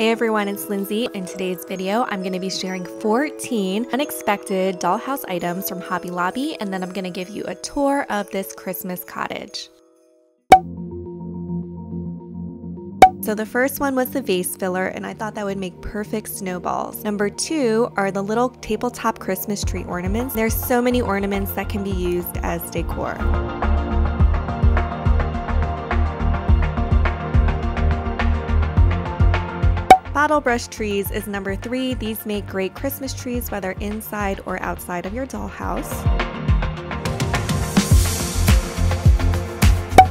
Hey everyone, it's Lindsey. In today's video, I'm going to be sharing 14 unexpected dollhouse items from Hobby Lobby, and then I'm going to give you a tour of this Christmas cottage. So the first one was the vase filler, and I thought that would make perfect snowballs. Number two are the little tabletop Christmas tree ornaments. There's so many ornaments that can be used as decor. Bottle brush trees is number three. These make great Christmas trees, whether inside or outside of your dollhouse.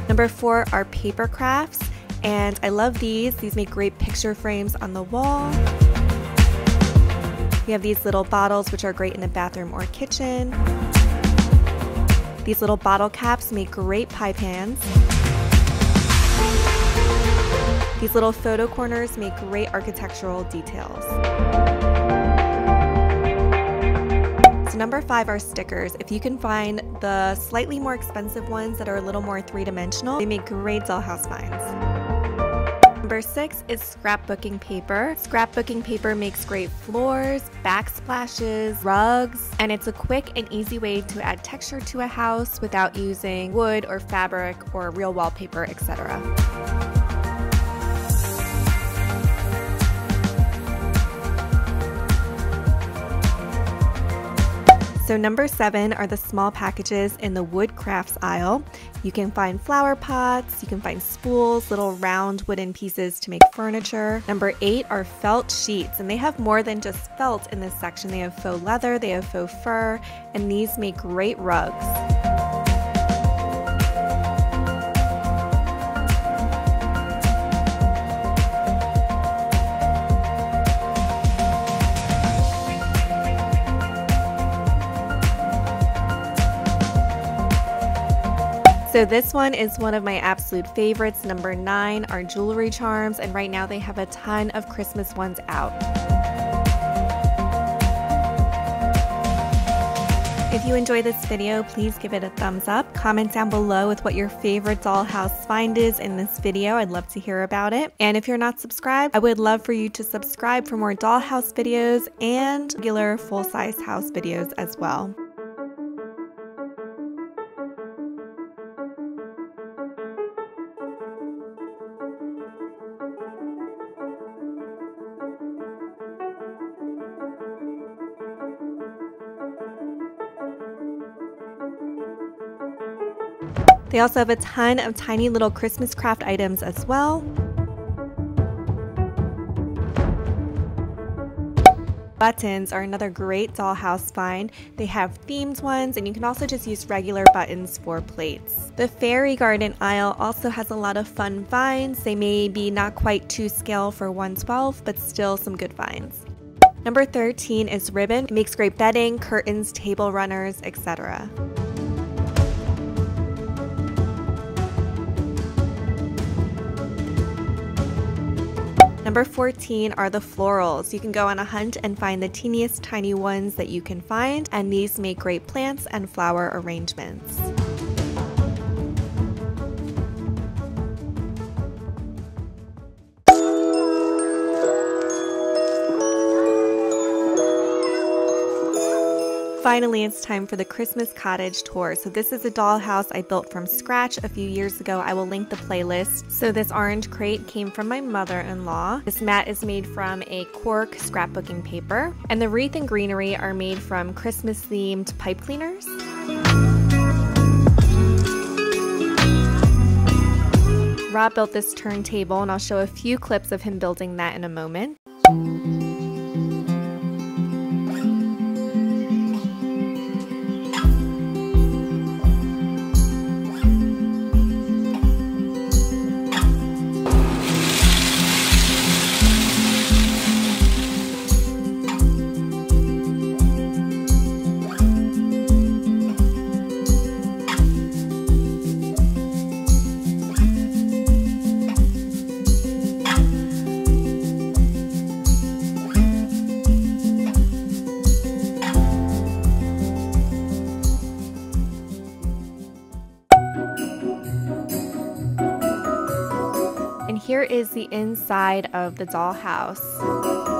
Number four are paper crafts, and I love these. These make great picture frames on the wall. We have these little bottles, which are great in the bathroom or kitchen. These little bottle caps make great pie pans. These little photo corners make great architectural details. So number five are stickers. If you can find the slightly more expensive ones that are a little more three-dimensional, they make great dollhouse finds. Number six is scrapbooking paper. Scrapbooking paper makes great floors, backsplashes, rugs, and it's a quick and easy way to add texture to a house without using wood or fabric or real wallpaper, etc. So number seven are the small packages in the wood crafts aisle. You can find flower pots, you can find spools, little round wooden pieces to make furniture. Number eight are felt sheets, and they have more than just felt in this section. They have faux leather, they have faux fur, and these make great rugs. So this one is one of my absolute favorites. Number nine are jewelry charms, and right now they have a ton of Christmas ones out. If you enjoyed this video, please give it a thumbs up. Comment down below with what your favorite dollhouse find is in this video. I'd love to hear about it. And if you're not subscribed, I would love for you to subscribe for more dollhouse videos and regular full-size house videos as well. They also have a ton of tiny little Christmas craft items as well. Buttons are another great dollhouse find. They have themed ones and you can also just use regular buttons for plates. The fairy garden aisle also has a lot of fun finds. They may be not quite to scale for 112 but still some good finds. Number 13 is ribbon. It makes great bedding, curtains, table runners, etc. Number 14 are the florals. You can go on a hunt and find the teeniest tiny ones that you can find, and these make great plants and flower arrangements. Finally, it's time for the Christmas Cottage tour. So this is a dollhouse I built from scratch a few years ago. I will link the playlist. So this orange crate came from my mother-in-law. This mat is made from a cork scrapbooking paper. And the wreath and greenery are made from Christmas-themed pipe cleaners. Rob built this turntable and I'll show a few clips of him building that in a moment. Is the inside of the dollhouse.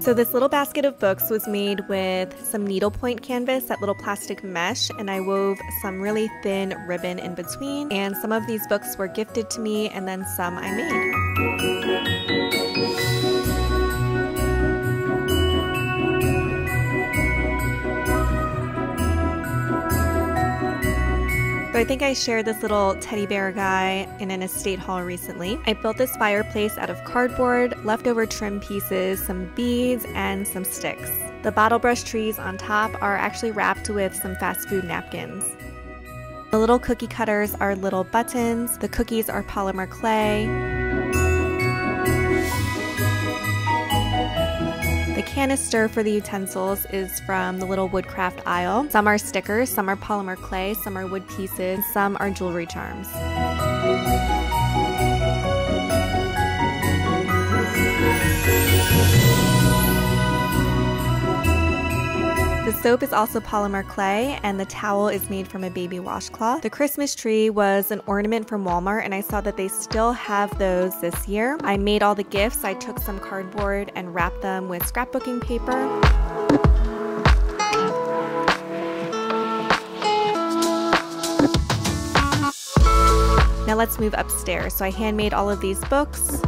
So this little basket of books was made with some needlepoint canvas, that little plastic mesh, and I wove some really thin ribbon in between. And some of these books were gifted to me and then some I made. I think I shared this little teddy bear guy in an estate haul recently. I built this fireplace out of cardboard, leftover trim pieces, some beads, and some sticks. The bottle brush trees on top are actually wrapped with some fast food napkins. The little cookie cutters are little buttons, the cookies are polymer clay, The canister for the utensils is from the little woodcraft aisle. Some are stickers, some are polymer clay, some are wood pieces, some are jewelry charms. Soap is also polymer clay, and the towel is made from a baby washcloth. The Christmas tree was an ornament from Walmart, and I saw that they still have those this year. I made all the gifts. I took some cardboard and wrapped them with scrapbooking paper. Now let's move upstairs. So I handmade all of these books.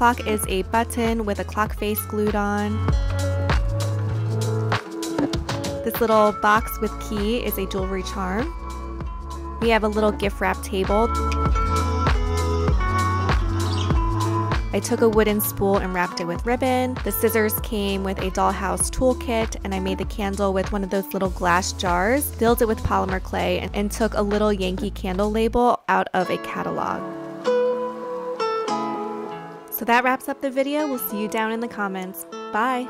Clock is a button with a clock face glued on. This little box with key is a jewelry charm. We have a little gift wrap table. I took a wooden spool and wrapped it with ribbon. The scissors came with a dollhouse toolkit, and I made the candle with one of those little glass jars, filled it with polymer clay, and took a little Yankee candle label out of a catalog. So that wraps up the video. We'll see you down in the comments. Bye!